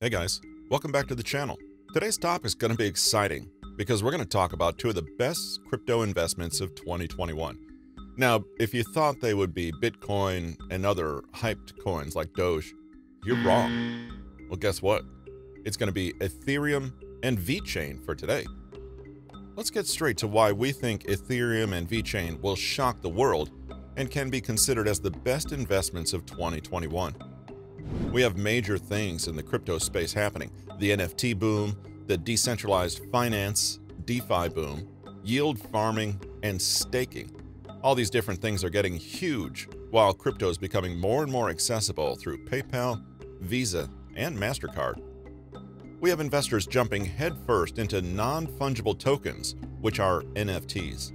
Hey guys, welcome back to the channel. Today's topic is going to be exciting because we're going to talk about two of the best crypto investments of 2021. Now, if you thought they would be Bitcoin and other hyped coins like Doge, you're wrong. Well, guess what? It's going to be Ethereum and VeChain for today. Let's get straight to why we think Ethereum and VeChain will shock the world and can be considered as the best investments of 2021. We have major things in the crypto space happening the NFT boom, the decentralized finance, DeFi boom, yield farming, and staking. All these different things are getting huge, while crypto is becoming more and more accessible through PayPal, Visa, and MasterCard. We have investors jumping headfirst into non fungible tokens, which are NFTs.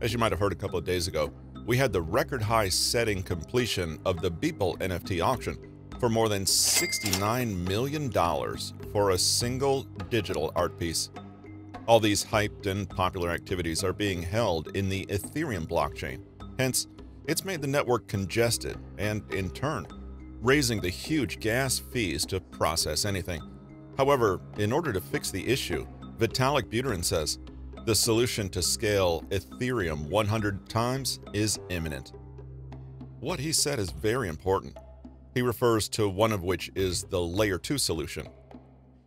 As you might have heard a couple of days ago, we had the record high setting completion of the Beeple NFT auction, for more than $69 million for a single digital art piece. All these hyped and popular activities are being held in the Ethereum blockchain. Hence, it's made the network congested and, in turn, raising the huge gas fees to process anything. However, in order to fix the issue, Vitalik Buterin says the solution to scale Ethereum 100 times is imminent. What he said is very important. He refers to one of which is the Layer 2 solution.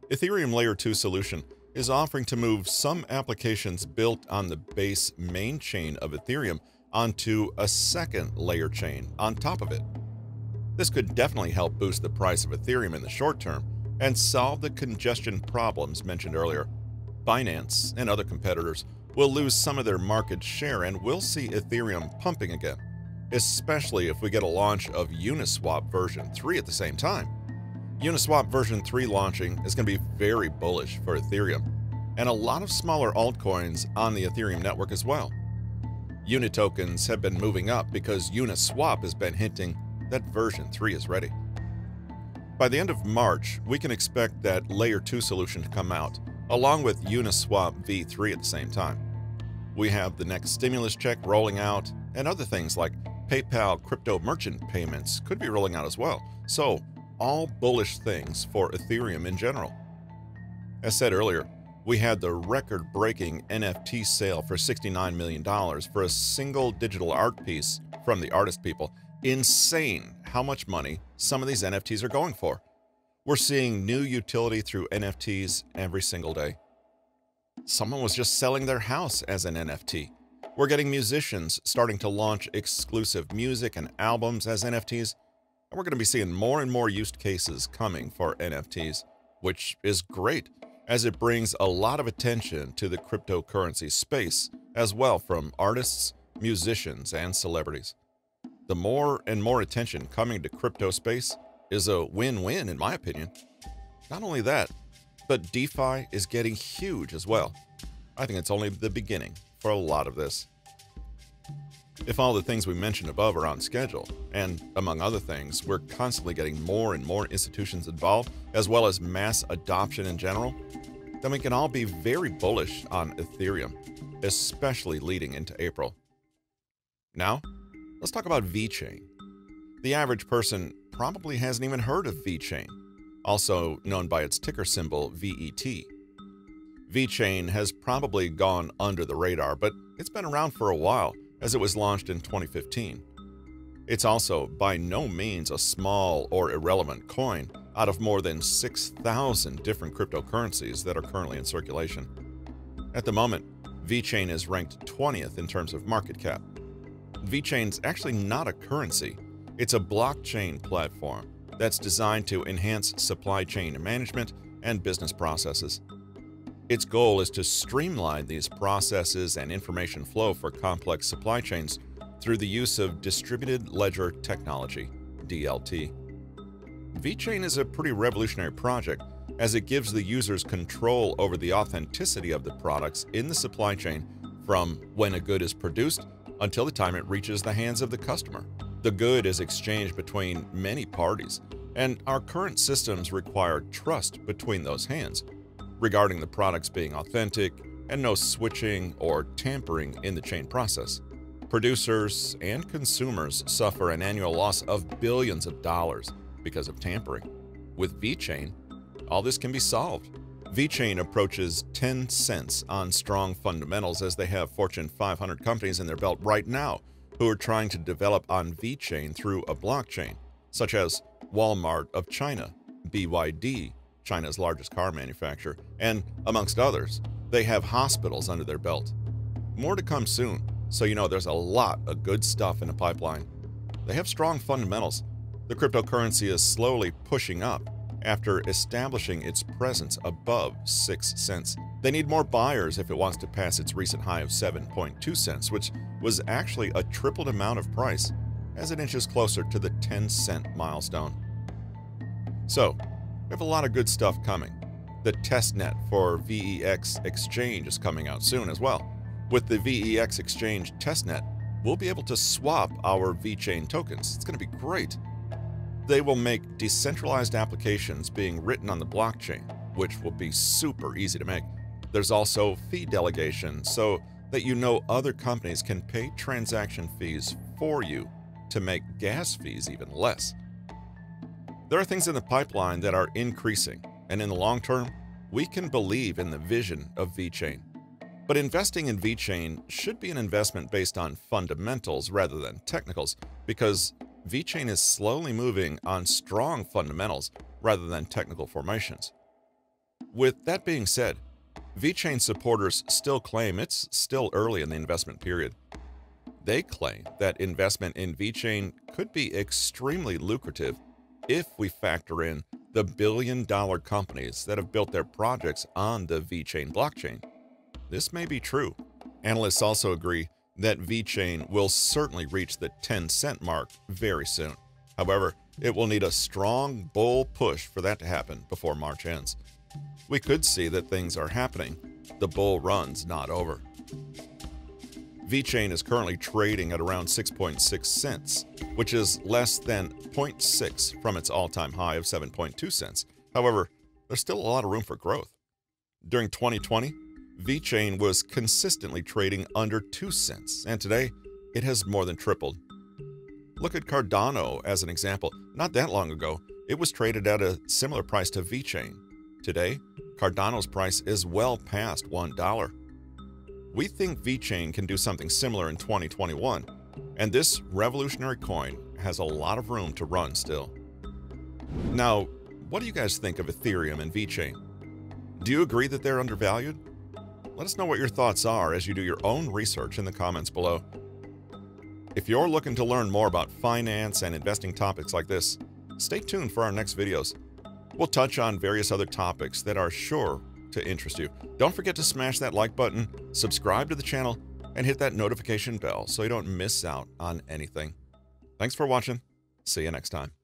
Ethereum Layer 2 solution is offering to move some applications built on the base main chain of Ethereum onto a second layer chain on top of it. This could definitely help boost the price of Ethereum in the short term and solve the congestion problems mentioned earlier. Binance and other competitors will lose some of their market share and we'll see Ethereum pumping again especially if we get a launch of Uniswap version 3 at the same time. Uniswap version 3 launching is going to be very bullish for Ethereum, and a lot of smaller altcoins on the Ethereum network as well. Unitokens have been moving up because Uniswap has been hinting that version 3 is ready. By the end of March, we can expect that Layer 2 solution to come out, along with Uniswap v3 at the same time. We have the next stimulus check rolling out, and other things like PayPal crypto merchant payments could be rolling out as well. So, all bullish things for Ethereum in general. As said earlier, we had the record breaking NFT sale for $69 million for a single digital art piece from the artist Beeple. Insane how much money some of these NFTs are going for. We're seeing new utility through NFTs every single day. Someone was just selling their house as an NFT. We're getting musicians starting to launch exclusive music and albums as NFTs, and we're going to be seeing more and more use cases coming for NFTs, which is great as it brings a lot of attention to the cryptocurrency space as well from artists, musicians, and celebrities. The more and more attention coming to crypto space is a win-win in my opinion. Not only that, but DeFi is getting huge as well. I think it's only the beginning for a lot of this. If all the things we mentioned above are on schedule, and among other things, we're constantly getting more and more institutions involved, as well as mass adoption in general, then we can all be very bullish on Ethereum, especially leading into April. Now, let's talk about VeChain. The average person probably hasn't even heard of VeChain, also known by its ticker symbol VET. VeChain has probably gone under the radar, but it's been around for a while as it was launched in 2015. It's also by no means a small or irrelevant coin out of more than 6,000 different cryptocurrencies that are currently in circulation. At the moment, VeChain is ranked 20th in terms of market cap. VeChain's actually not a currency, it's a blockchain platform that's designed to enhance supply chain management and business processes. Its goal is to streamline these processes and information flow for complex supply chains through the use of distributed ledger technology, DLT. VeChain is a pretty revolutionary project as it gives the users control over the authenticity of the products in the supply chain from when a good is produced until the time it reaches the hands of the customer. The good is exchanged between many parties, and our current systems require trust between those hands regarding the products being authentic and no switching or tampering in the chain process. Producers and consumers suffer an annual loss of billions of dollars because of tampering. With VeChain, all this can be solved. VeChain approaches 10 cents on strong fundamentals as they have Fortune 500 companies in their belt right now who are trying to develop on VeChain through a blockchain, such as Walmart of China, BYD, China's largest car manufacturer, and amongst others. They have hospitals under their belt. More to come soon, so you know there's a lot of good stuff in the pipeline. They have strong fundamentals. The cryptocurrency is slowly pushing up after establishing its presence above 6 cents. They need more buyers if it wants to pass its recent high of 7.2 cents, which was actually a tripled amount of price as it inches closer to the 10 cent milestone. So, we have a lot of good stuff coming. The testnet for VEX Exchange is coming out soon as well. With the VEX Exchange testnet, we'll be able to swap our VeChain tokens. It's going to be great. They will make decentralized applications being written on the blockchain, which will be super easy to make. There's also fee delegation, so that you know other companies can pay transaction fees for you to make gas fees even less. There are things in the pipeline that are increasing, and in the long term, we can believe in the vision of VeChain. But investing in VeChain should be an investment based on fundamentals rather than technicals, because VeChain is slowly moving on strong fundamentals rather than technical formations. With that being said, VeChain supporters still claim it's still early in the investment period. They claim that investment in VeChain could be extremely lucrative if we factor in the billion dollar companies that have built their projects on the VeChain blockchain. This may be true. Analysts also agree that VeChain will certainly reach the 10 cent mark very soon. However, it will need a strong bull push for that to happen before March ends. We could see that things are happening. The bull run's not over. VeChain is currently trading at around 6.6 cents, which is less than 0.6 from its all-time high of 7.2 cents. However, there's still a lot of room for growth. During 2020, VeChain was consistently trading under 2 cents, and today it has more than tripled. Look at Cardano as an example. Not that long ago, it was traded at a similar price to VeChain. Today, Cardano's price is well past $1. We think VeChain can do something similar in 2021, and this revolutionary coin has a lot of room to run still. Now, what do you guys think of Ethereum and VeChain? Do you agree that they're undervalued? Let us know what your thoughts are as you do your own research in the comments below. If you're looking to learn more about finance and investing topics like this, stay tuned for our next videos. We'll touch on various other topics that are sure to interest you. Don't forget to smash that like button, subscribe to the channel, and hit that notification bell so you don't miss out on anything. Thanks for watching. See you next time.